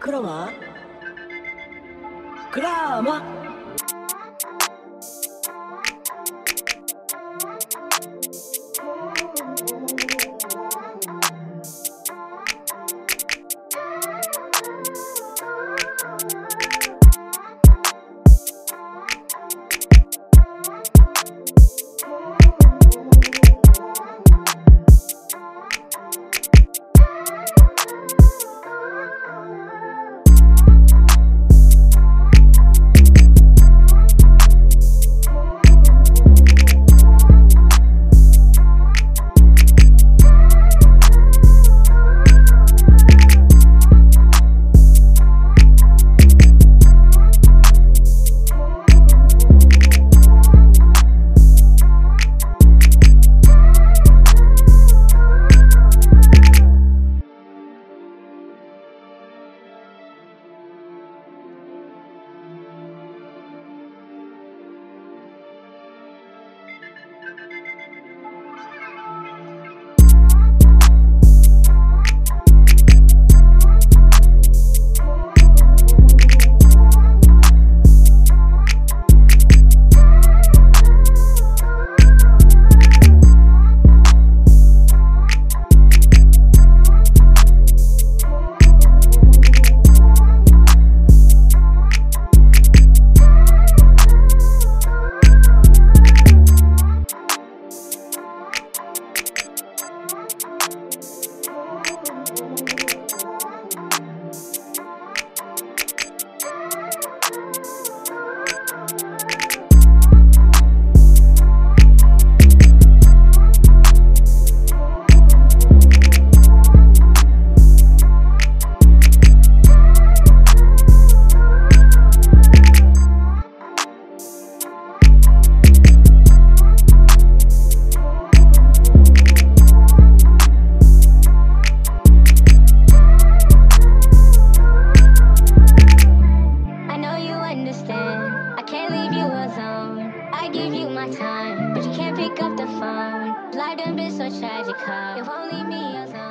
黒はクラーマ time, but you can't pick up the phone. Life done been so tragic, huh? It won't leave me alone.